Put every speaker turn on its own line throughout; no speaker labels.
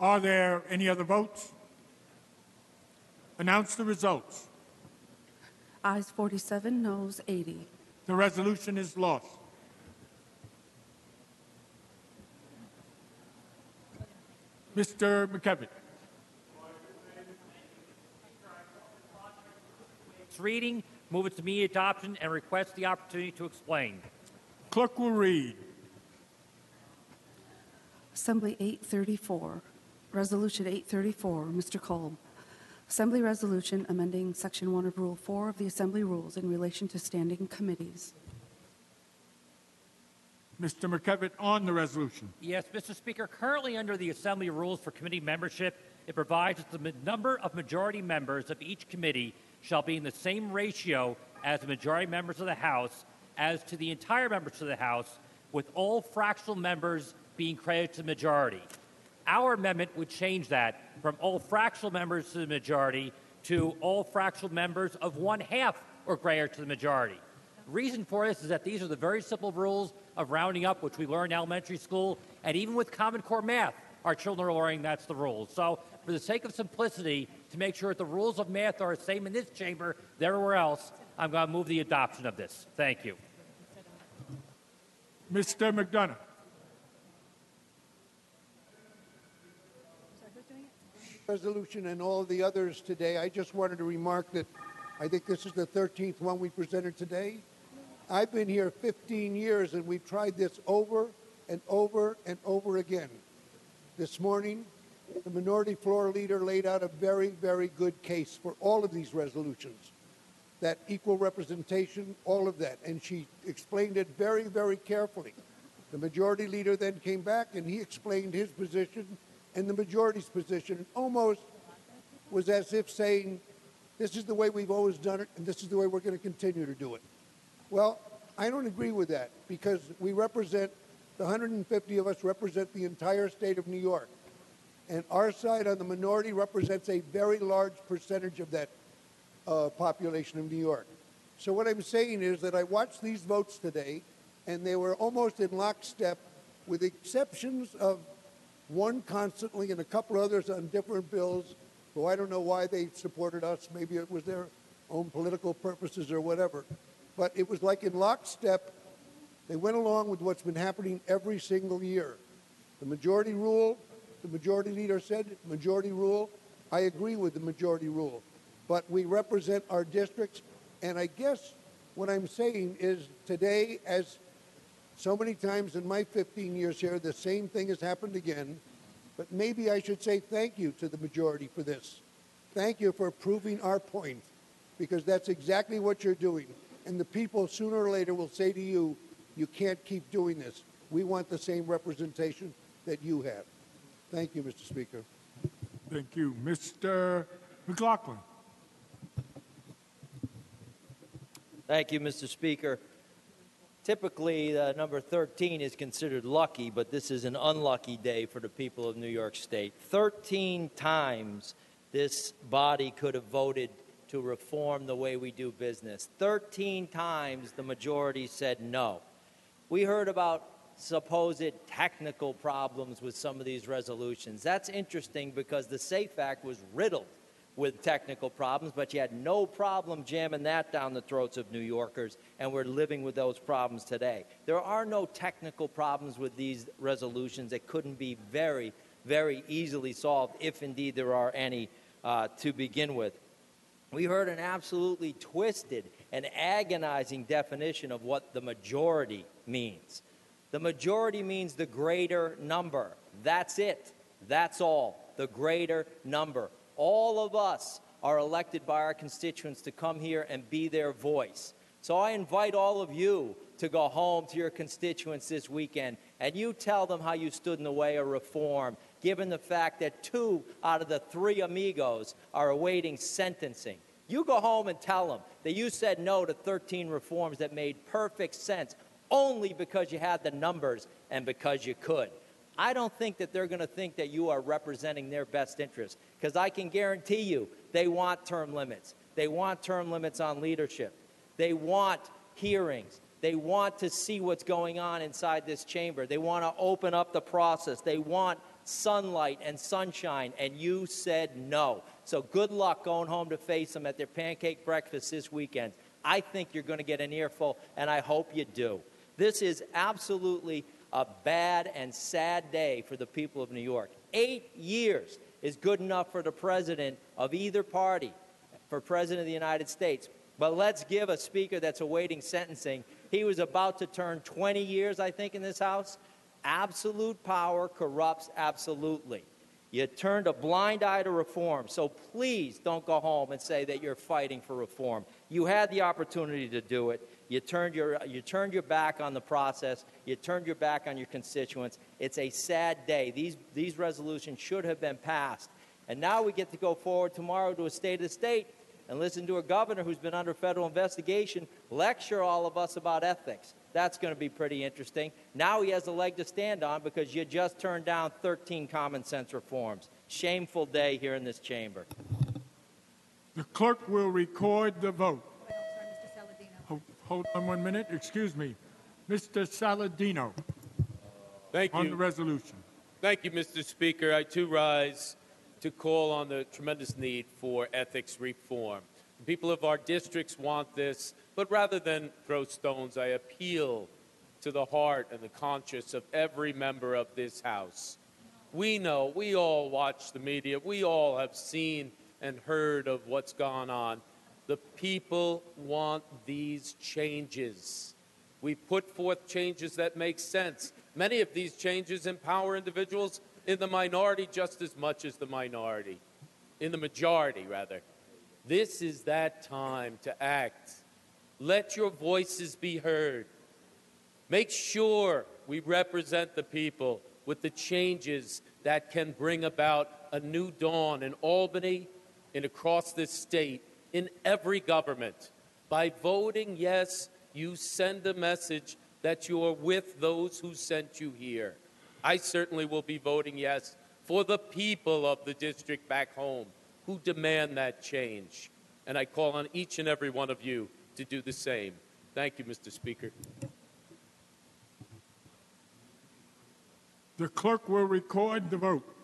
Are there any other votes? Announce the results.
Ayes 47, noes 80.
The resolution is lost. Mr. McKevitt.
its reading, move its immediate adoption, and request the opportunity to explain.
Clerk will read.
Assembly 834, Resolution 834, Mr. Kolb. Assembly Resolution amending Section 1 of Rule 4 of the Assembly Rules in relation to standing committees.
Mr. McKevitt on the resolution.
Yes, Mr. Speaker, currently under the Assembly rules for committee membership, it provides that the number of majority members of each committee shall be in the same ratio as the majority members of the House as to the entire members of the House, with all fractional members being credited to the majority. Our amendment would change that from all fractional members to the majority to all fractional members of one half or greater to the majority. The reason for this is that these are the very simple rules of rounding up, which we learn in elementary school, and even with Common Core math, our children are learning that's the rule. So, for the sake of simplicity, to make sure that the rules of math are the same in this chamber everywhere else, I'm going to move the adoption of this. Thank you.
Mr. McDonough.
Resolution and all the others today. I just wanted to remark that I think this is the 13th one we presented today. I've been here 15 years and we've tried this over and over and over again. This morning, the minority floor leader laid out a very, very good case for all of these resolutions. That equal representation, all of that. And she explained it very, very carefully. The majority leader then came back and he explained his position and the majority's position almost was as if saying, this is the way we've always done it, and this is the way we're going to continue to do it. Well, I don't agree with that because we represent, the 150 of us represent the entire state of New York. And our side on the minority represents a very large percentage of that uh, population of New York. So what I'm saying is that I watched these votes today, and they were almost in lockstep, with exceptions of one constantly and a couple others on different bills who I don't know why they supported us. Maybe it was their own political purposes or whatever. But it was like in lockstep, they went along with what's been happening every single year. The majority rule, the majority leader said, majority rule. I agree with the majority rule. But we represent our districts. And I guess what I'm saying is today, as so many times in my 15 years here, the same thing has happened again. But maybe I should say thank you to the majority for this. Thank you for proving our point, because that's exactly what you're doing. And the people sooner or later will say to you, you can't keep doing this. We want the same representation that you have. Thank you, Mr. Speaker.
Thank you. Mr. McLaughlin.
Thank you, Mr. Speaker. Typically, uh, number 13 is considered lucky, but this is an unlucky day for the people of New York State. 13 times this body could have voted to reform the way we do business. 13 times the majority said no. We heard about supposed technical problems with some of these resolutions. That's interesting because the SAFE Act was riddled with technical problems, but you had no problem jamming that down the throats of New Yorkers, and we're living with those problems today. There are no technical problems with these resolutions that couldn't be very, very easily solved, if indeed there are any uh, to begin with. We heard an absolutely twisted and agonizing definition of what the majority means. The majority means the greater number. That's it. That's all. The greater number. All of us are elected by our constituents to come here and be their voice. So I invite all of you to go home to your constituents this weekend and you tell them how you stood in the way of reform, given the fact that two out of the three amigos are awaiting sentencing. You go home and tell them that you said no to 13 reforms that made perfect sense only because you had the numbers and because you could. I don't think that they're going to think that you are representing their best interests because I can guarantee you they want term limits. They want term limits on leadership. They want hearings. They want to see what's going on inside this chamber. They want to open up the process. They want sunlight and sunshine, and you said no. So good luck going home to face them at their pancake breakfast this weekend. I think you're going to get an earful, and I hope you do. This is absolutely a bad and sad day for the people of New York. Eight years is good enough for the president of either party, for president of the United States. But let's give a speaker that's awaiting sentencing. He was about to turn 20 years, I think, in this House. Absolute power corrupts absolutely. You turned a blind eye to reform, so please don't go home and say that you're fighting for reform. You had the opportunity to do it. You turned your, you turned your back on the process. You turned your back on your constituents. It's a sad day. These, these resolutions should have been passed. And now we get to go forward tomorrow to a state of the state and listen to a governor who's been under federal investigation lecture all of us about ethics. That's going to be pretty interesting. Now he has a leg to stand on because you just turned down 13 common sense reforms. Shameful day here in this chamber.
The clerk will record the vote.
Wait, sorry, Mr. Saladino.
Hold on one minute, excuse me. Mr. Saladino
Thank you.
on the resolution.
Thank you, Mr. Speaker. I too rise to call on the tremendous need for ethics reform. The people of our districts want this, but rather than throw stones, I appeal to the heart and the conscience of every member of this House. We know, we all watch the media, we all have seen and heard of what's gone on. The people want these changes. We put forth changes that make sense. Many of these changes empower individuals in the minority just as much as the minority, in the majority, rather. This is that time to act. Let your voices be heard. Make sure we represent the people with the changes that can bring about a new dawn in Albany and across this state, in every government. By voting yes, you send a message that you are with those who sent you here. I certainly will be voting yes for the people of the district back home who demand that change. And I call on each and every one of you to do the same. Thank you, Mr. Speaker.
The clerk will record the vote.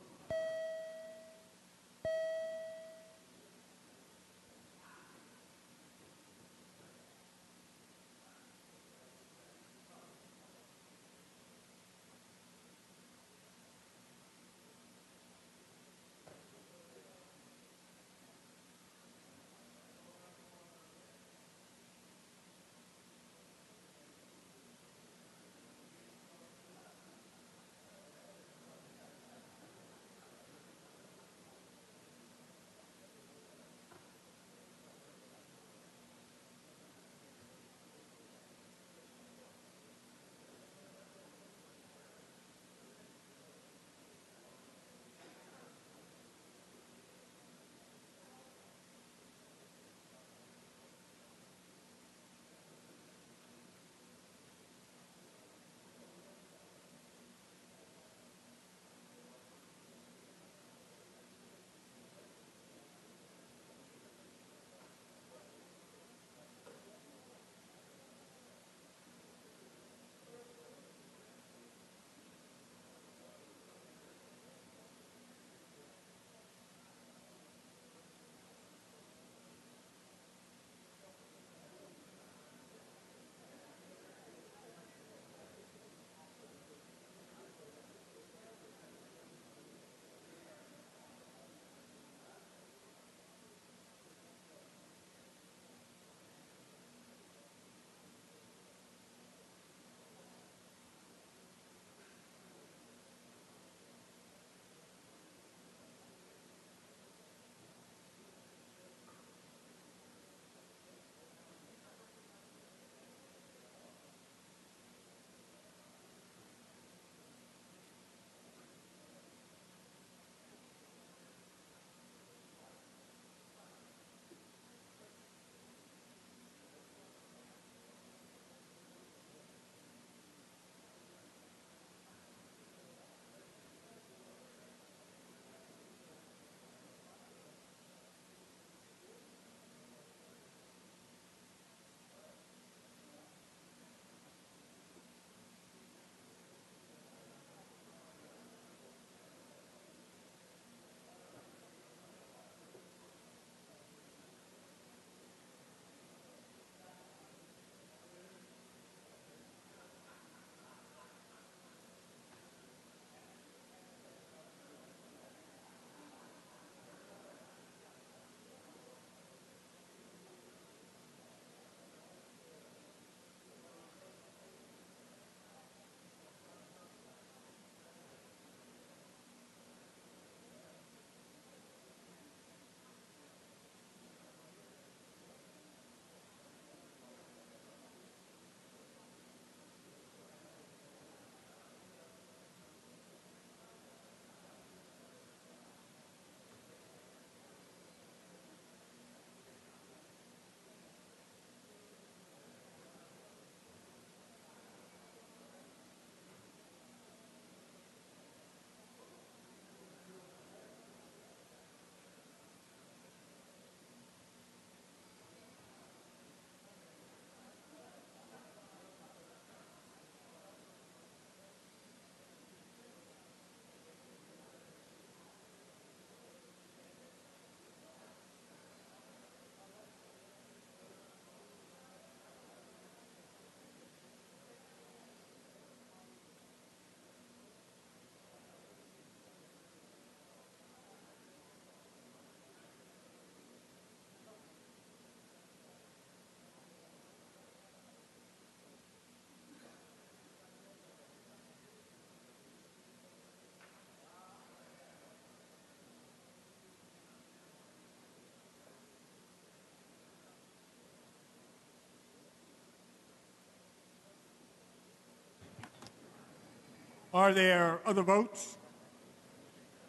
Are there other votes?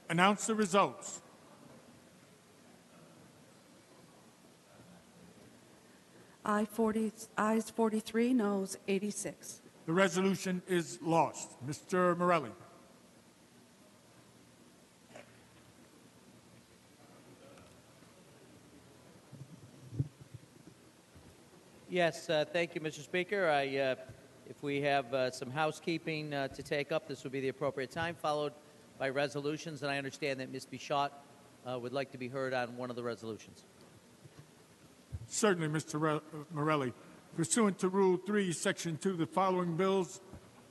Announce the results.
I 40, ayes 43, noes 86.
The resolution is lost. Mr. Morelle.
Yes, uh, thank you, Mr. Speaker. I, uh, if we have uh, some housekeeping uh, to take up, this would be the appropriate time, followed by resolutions. And I understand that Ms. Bichotte uh, would like to be heard on one of the resolutions.
Certainly, Mr. Re- Morelle. Pursuant to Rule 3, Section 2, the following bills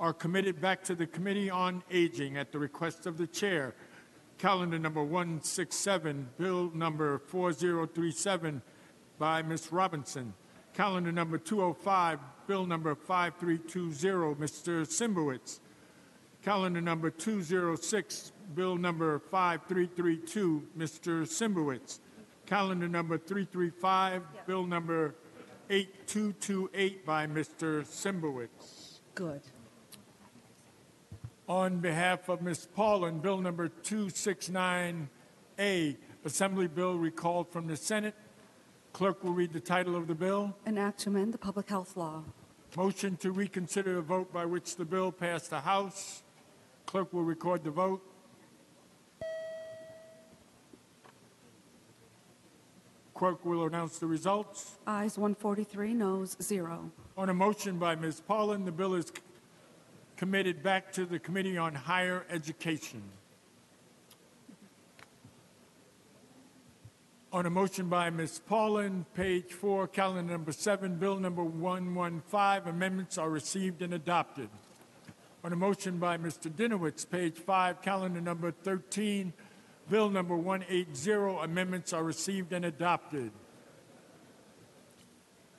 are committed back to the Committee on Aging at the request of the Chair. Calendar number 167, Bill number 4037 by Ms. Robinson. Calendar number 205, Bill number 5320, Mr. Cymbrowitz. Calendar number 206, Bill number 5332, Mr. Cymbrowitz. Calendar number 335, Bill number 8228 by Mr. Cymbrowitz.
Good.
On behalf of Ms. Paulin, Bill number 269A, Assembly Bill recalled from the Senate. Clerk will read the title of the bill.
An act to amend the public health law.
Motion to reconsider the vote by which the bill passed the House. Clerk will record the vote. Clerk will announce the results.
Ayes 143, noes 0.
On a motion by Ms. Paulin, the bill is committed back to the Committee on Higher Education. On a motion by Ms. Paulin, page four, calendar number seven, bill number 115, amendments are received and adopted. On a motion by Mr. Dinowitz, page five, calendar number 13, bill number 180, amendments are received and adopted.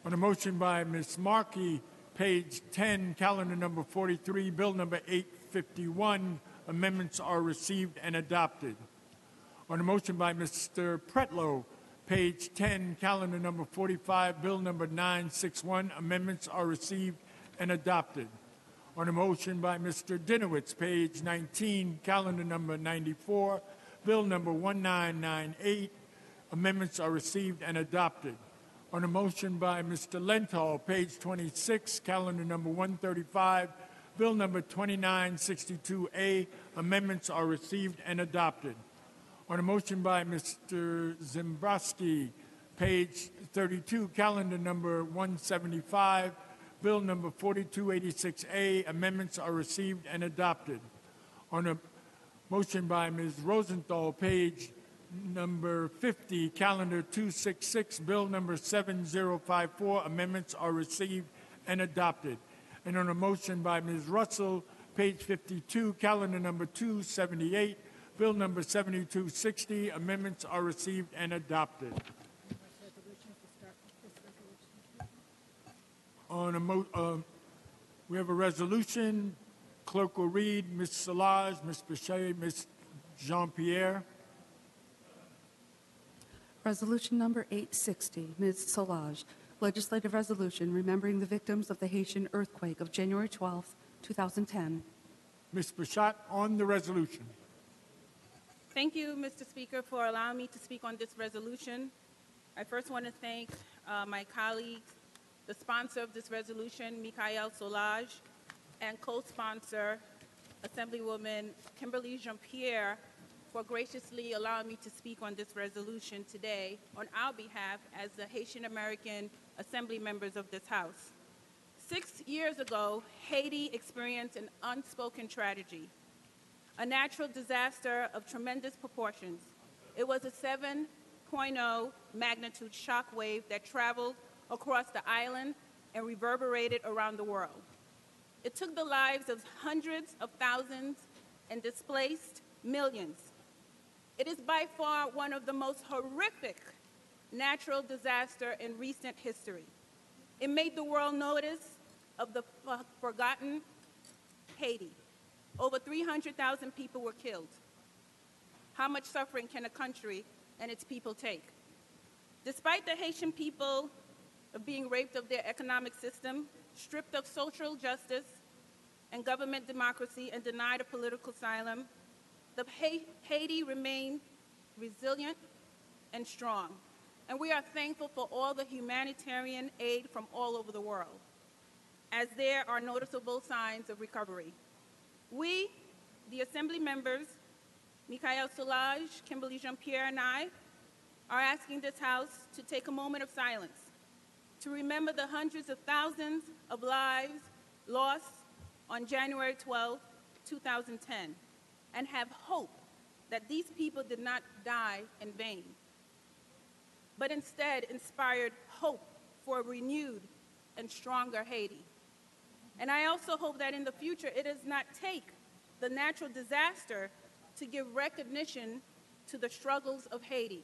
On a motion by Ms. Markey, page 10, calendar number 43, bill number 851, amendments are received and adopted. On a motion by Mr. Pretlow, page 10, calendar number 45, bill number 961, amendments are received and adopted. On a motion by Mr. Dinowitz, page 19, calendar number 94, bill number 1998, amendments are received and adopted. On a motion by Mr. Lentol, page 26, calendar number 135, bill number 2962A, amendments are received and adopted. On a motion by Mr. Cymbrowitz, page 32, calendar number 175, bill number 4286A, amendments are received and adopted. On a motion by Ms. Rosenthal, page number 50, calendar 266, bill number 7054, amendments are received and adopted. And on a motion by Ms. Russell, page 52, calendar number 278, bill number 7260, amendments are received and adopted. On a mo, uh, we have a resolution. Clerk will read. Ms. Solages, Ms. Bichotte, Ms. Jean-Pierre.
Resolution number 860, Ms. Solages, legislative resolution remembering the victims of the Haitian earthquake of January 12, 2010.
Ms. Bichotte on the resolution.
Thank you, Mr. Speaker, for allowing me to speak on this resolution. I first want to thank uh, my colleagues, the sponsor of this resolution, Michaele Solages, and co-sponsor, Assemblywoman Kimberly Jean-Pierre, for graciously allowing me to speak on this resolution today on our behalf as the Haitian American Assembly members of this House. Six years ago, Haiti experienced an unspoken tragedy a natural disaster of tremendous proportions. It was a 7.0 magnitude shock wave that traveled across the island and reverberated around the world. It took the lives of hundreds of thousands and displaced millions. It is by far one of the most horrific natural disaster in recent history. It made the world notice of the forgotten Haiti. Over 300,000 people were killed. How much suffering can a country and its people take? Despite the Haitian people of being raped of their economic system, stripped of social justice, and government democracy and denied a political asylum, the Ha- Haiti remained resilient and strong. And we are thankful for all the humanitarian aid from all over the world, as there are noticeable signs of recovery. We, the Assembly members, Michaele Solages, Kimberly Jean-Pierre, and I, are asking this House to take a moment of silence to remember the hundreds of thousands of lives lost on January 12, 2010, and have hope that these people did not die in vain, but instead inspired hope for a renewed and stronger Haiti. And I also hope that in the future it does not take the natural disaster to give recognition to the struggles of Haiti,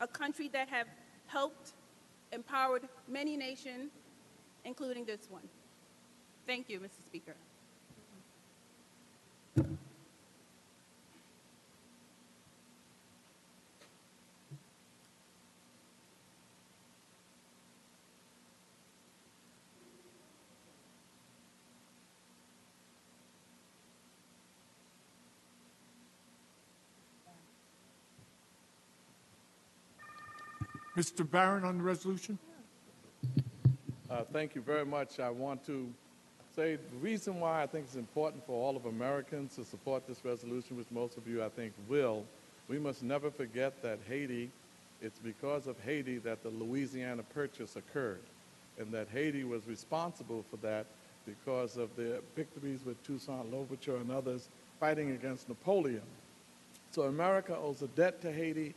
a country that have helped, empowered many nations, including this one. Thank you, Mr. Speaker.
Mr. Barron on the resolution?
Uh, Thank you very much. I want to say the reason why I think it's important for all of Americans to support this resolution, which most of you, I think, will, we must never forget that Haiti, it's because of Haiti that the Louisiana Purchase occurred, and that Haiti was responsible for that because of their victories with Toussaint Louverture and others fighting against Napoleon. So America owes a debt to Haiti.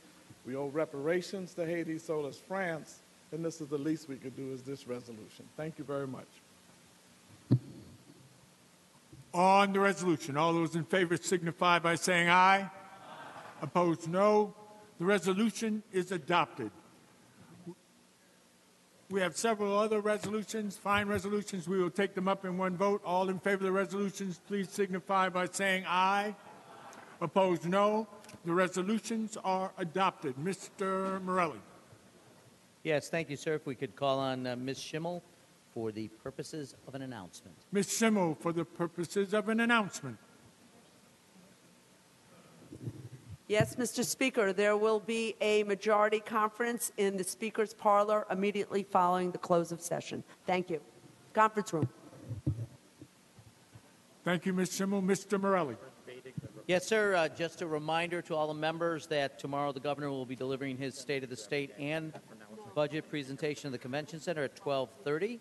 We owe reparations to Haiti, so does France. And this is the least we could do is this resolution. Thank you very much.
On the resolution, all those in favor signify by saying aye. Opposed, no. The resolution is adopted. We have several other resolutions, fine resolutions. We will take them up in one vote. All in favor of the resolutions, please signify by saying aye. Opposed, no. The resolutions are adopted. Mr. Morelle.
Yes, thank you, sir. If we could call on uh, Ms. Schimel for the purposes of an announcement.
Ms. Schimel, for the purposes of an announcement.
Yes, Mr. Speaker, there will be a majority conference in the Speaker's parlor immediately following the close of session. Thank you. Conference room.
Thank you, Ms. Schimel. Mr. Morelle.
Yes, sir. Uh, just a reminder to all the members that tomorrow the governor will be delivering his State of the State and budget presentation at the Convention Center at 12:30.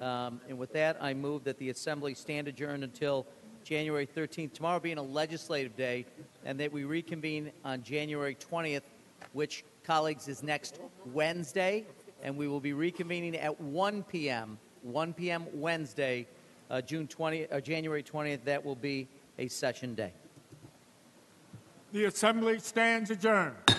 Um, and with that, I move that the Assembly stand adjourned until January 13th, tomorrow being a legislative day, and that we reconvene on January 20th, which, colleagues, is next Wednesday, and we will be reconvening at 1 p.m. 1 p.m. Wednesday, uh, June 20, uh, January 20th. That will be a session day.
The Assembly stands adjourned.